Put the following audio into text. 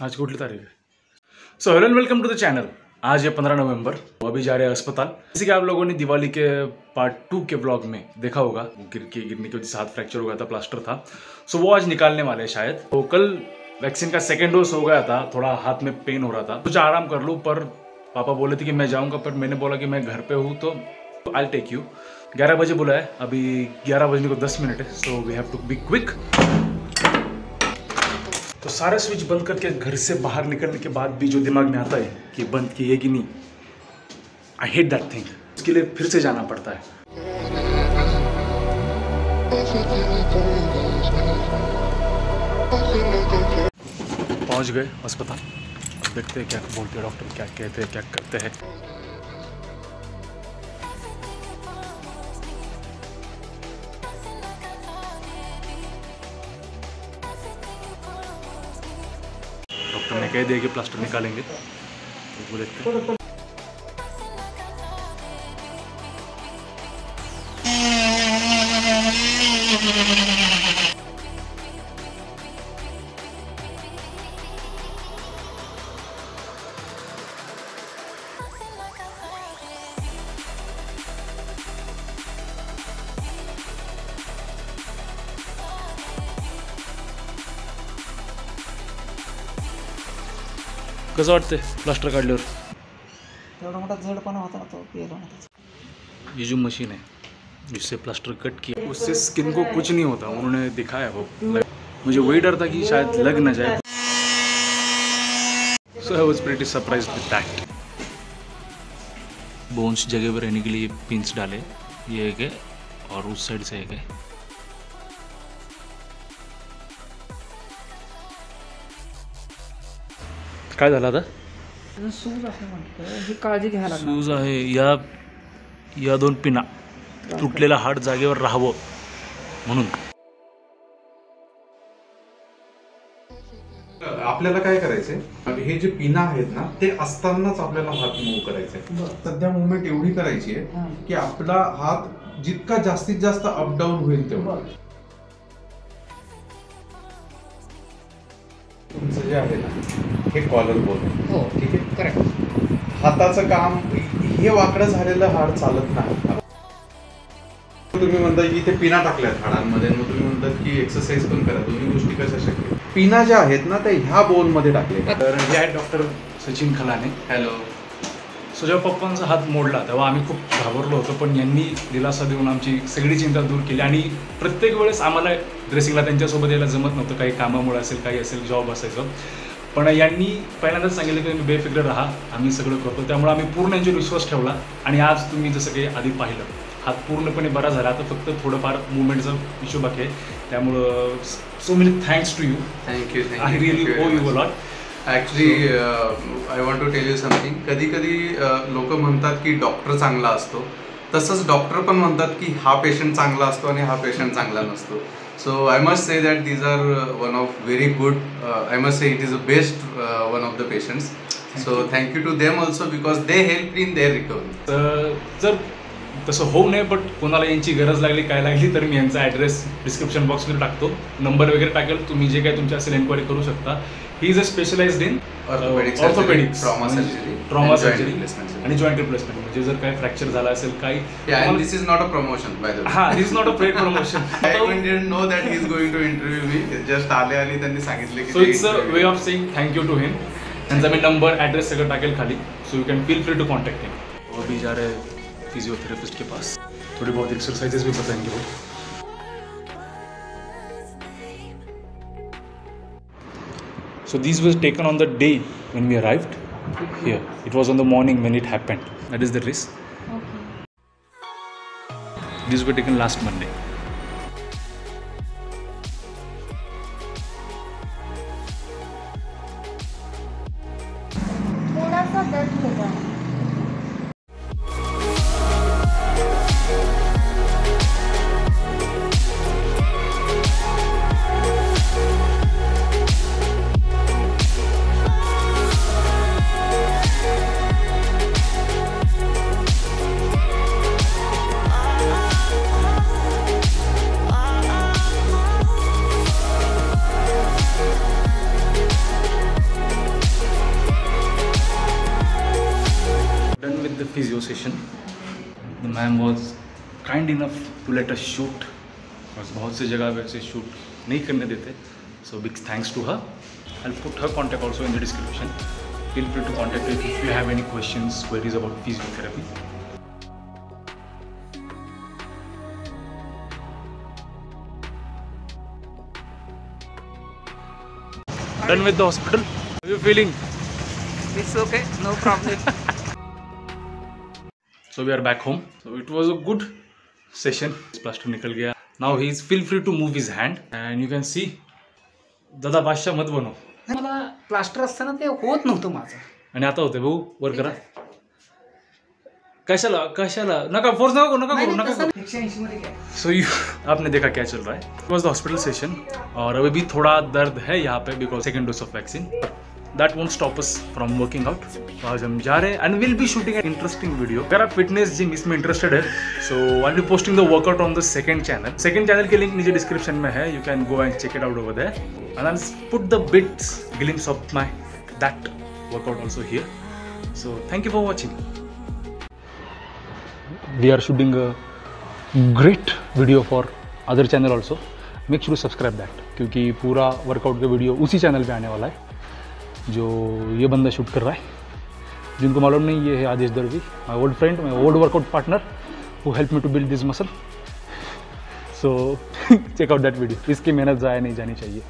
आज कुठली तारीख है। So hello and welcome to the channel आज है पंद्रह नवंबर अभी जा रहे हैं अस्पताल। जैसे कि आप लोगों ने दिवाली के पार्ट टू के ब्लॉग में देखा होगा, गिर के गिरने की वजह से हाथ फ्रैक्चर हो गया था प्लास्टर था। सो वो आज निकालने वाले हैं शायद। तो कल वैक्सीन का सेकेंड डोज हो गया था, थोड़ा हाथ में पेन हो रहा था। कुछ आराम कर लूँ, पर पापा बोले थे कि मैं जाऊँगा, पर मैंने बोला कि मैं घर पे हूँ तो आई टेक यू ग्यारह बजे बोला है, अभी ग्यारह बजने को दस मिनट है so we have to be quick तो सारे स्विच बंद करके घर से बाहर निकलने के बाद भी जो दिमाग में आता है कि बंद किए कि नहीं आई हेट दैट थिंग उसके लिए फिर से जाना पड़ता है। पहुँच गए अस्पताल। देखते हैं क्या बोलते हैं डॉक्टर, क्या कहते हैं, क्या करते हैं। डॉक्टर ने कह दिया कि प्लास्टर निकालेंगे। तो देखते हैं। कसं वाटतंय प्लास्टर काढल्यावर? एवढा मोठा जडपणा होता ना तो ये जो मशीन है जिससे प्लास्टर कट किया. उससे स्किन को कुछ नहीं होता उन्होंने दिखाया वो. मुझे वही डर था कि शायद लग ना जाए. So I was pretty surprised with that bones जगह पर रहने के लिए पिंस डाले. ये एक है और उस साइड से एक है काय झालं आता? सूज म्हणतं ही काळजी घ्यायला लागणार. सूज आहे. या या दोन पिना तुटलेलं हाड जागेवर राहावं म्हणून. आपल्याला काय करायचंय? हे जे पिना आहेत ना ते असतानाच आपल्याला हात मूव्ह करायचे सध्या मुवमेंट एवढी करायची आहे. की आपला हात जितका जास्तीत जास्त अपडाऊन होईल तेवढा. बरं. तुमचं जे आहे ना हे कॉलर बोन हो ठीक आहे. करेक्ट हाताचं काम हे वाकडं झालेलं हाड चालत नाही. तुम्ही म्हणता की इथे पिना टाकल्यात हाडांमध्ये मग तुम्ही म्हणतात की एक्सरसाइज पण करा. दोन्ही गोष्टी कशा शक्य पिना ज्या आहेत ना त्या ह्या बोनमध्ये टाकले तर हे आहेत डॉक्टर सचिन खलाने. हॅलो सो जेव्हा पप्पांचा हात मोडला तेव्हा आम्ही खूप घाबरलो होतो पण यांनी दिलासा देऊन आमची सगळी चिंता दूर केली. आणि प्रत्येक वेळेस आम्हाला ड्रेसिंगला त्यांच्यासोबत यायला जमत नव्हतं. काही कामामुळे असेल काही असेल जॉब असायचं. पण यांनी पहिल्यांदाच सांगितलं की तुम्ही बेफिक्र राहा आम्ही सगळं करतो. त्यामुळे आम्ही पूर्ण यांच्यावर विश्वास ठेवला आणि आज तुम्ही जसं काही आधी पाहिलं हात पूर्णपणे बरा झाला. आता फक्त थोडंफार मुवमेंटचा इश्यू बाकी आहे. त्यामुळं so many thanks to you thank you I really owe you lot actually I want to tell you something कधी कधी लोक म्हणतात की डॉक्टर चांगला असतो. तसंच डॉक्टर पण म्हणतात की हा पेशंट चांगला असतो आणि हा पेशंट चांगला नसतो. So I must say that these are uh, one of very good, uh, I must say it is the best uh, one of the patients. Thank so you. thank you to them also because they helped in their recovery. Uh, sir, तसं होऊ नये but कोणाला यांची गरज लागली काय लागली तर मी यांचा ॲड्रेस डिस्क्रिप्शन बॉक्समध्ये टाकतो नंबर वगैरे टाकेल तुम्ही जे काही तुमची असेल एन्क्वायरी करू शकता he is a specialised in orthopaedics trauma surgery. आणि जॉईंट रिप्लेसमेंट म्हणजे जर काही फ्रॅक्चर झाला असेल काही Yeah, and this is not a promotion, by the way. हा this not a paid promotion know that he's going to interview me. Just आले आणि त्यांनी सांगितले की so it's a. Way of saying thank you to him त्यांचा मी number address सगळं टाकेल खाली so you can feel free to contact him वो भी जा रहे हैं फिजियोथेरेपिस्ट के पास। थोड़ी बहुत एक्सरसाइजेस भी बताएँगे वो। So this was taken on the day when we arrived here it was on the morning when it happened that is the risk this was taken last Monday physio session. The ma'am was kind enough to let us shoot. बस बहुत सी जगह वैसे shoot नहीं करने देते so big thanks to her I put her contact also in the description feel free to contact her if you have any questions queries about physiotherapy done with the hospital how are you feeling it's okay no problem so we are back home. So it was a good session. Plaster निकल गया. Now he is feel free to move his hand. And you can see दादा बादशाह मत बनो. मला plaster असताना ते होत नव्हतं माझं. आणि आता होते भाऊ वर करा. कशाला कशाला? नका फोर्स नका नका करू नका सो यू आपने देखा क्या चल रहा है. वॉज़ द हॉस्पिटल सेशन और अभी भी थोड़ा दर्द है यहाँ पे because second dose of vaccine that won't stop us from working out तो आज हम जा रहे हैं and will be shooting an interesting video अगर आप फिटनेस जिम इसमें इंटरेस्टेड है so I be posting the workout on the second channel second channel के लिंक नीचे डिस्क्रिप्शन में है. You can go and check it out over there and I put the bits glimpse of my that workout also here so thank you for watching we are shooting great video for other channel also. Make sure to subscribe that, क्योंकि पूरा workout का video उसी channel पे आने वाला है। जो ये बंदा शूट कर रहा है, जिनको मालूम नहीं, ये है Adesh Darji my old friend my old workout partner वो help me to build this muscle so check out that video इसकी मेहनत ज़ाया नहीं जानी चाहिए।